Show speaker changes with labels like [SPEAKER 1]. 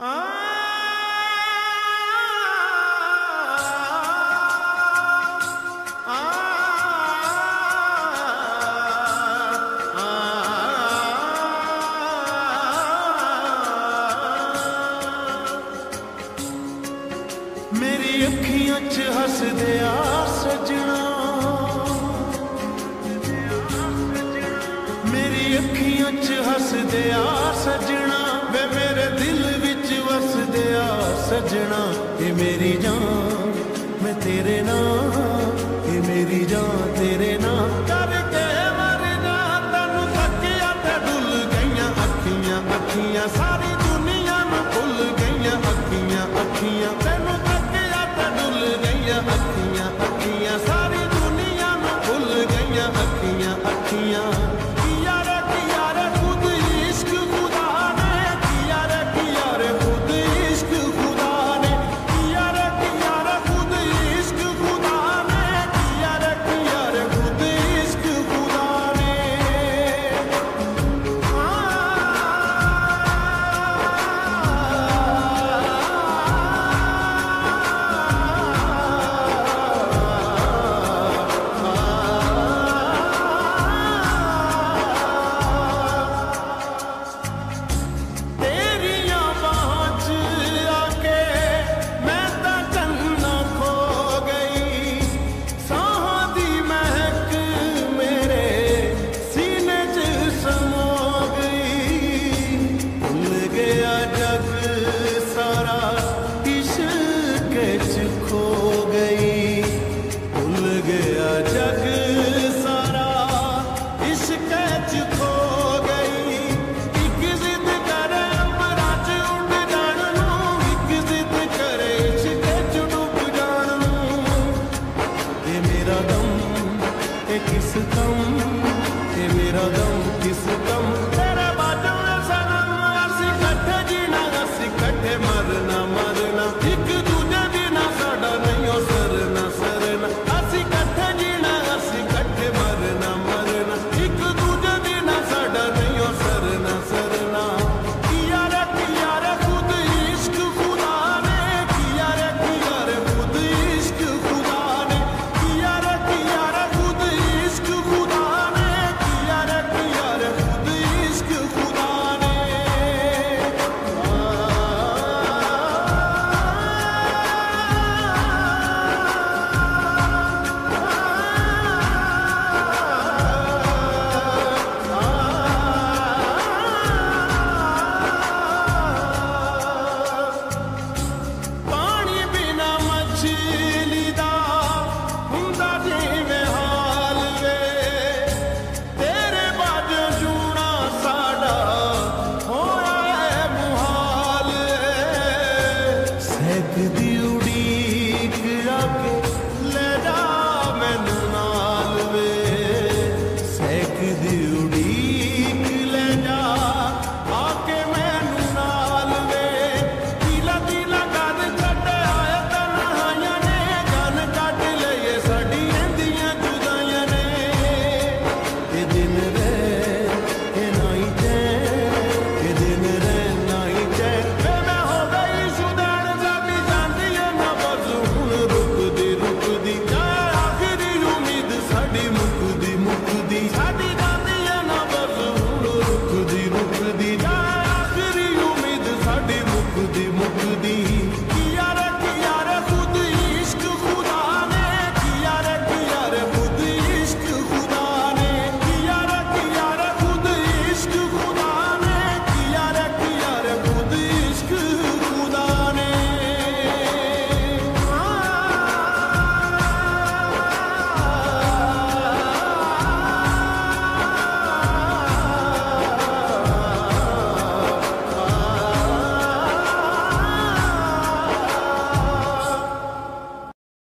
[SPEAKER 1] ਮੇਰੀ ਅੱਖੀਆਂ 'ਚ ਹੱਸਦੇ ਆ ਸਜਣਾ ਮੇਰੀ ਅੱਖੀਆਂ 'ਚ ਹੱਸਦੇ ਆ ਸਜਣਾ ਵੇ ਮੇਰੇ ਦਿਲ ਵਸਦਿਆ ਸਜਣਾ ਏ ਮੇਰੀ ਜਾਨ, ਮੈਂ ਤੇਰੇ ਨਾਲ ਏ ਮੇਰੀ ਜਾਨ ਤੇਰੇ ਨਾਲ ਕਰਕੇ ਮਰਨਾ, ਤੈਨੂੰ ਥੱਕਿਆ ਤੇ ਡੁੱਲ ਗਈਆਂ ਅੱਖੀਆਂ ਅੱਖੀਆਂ We'll be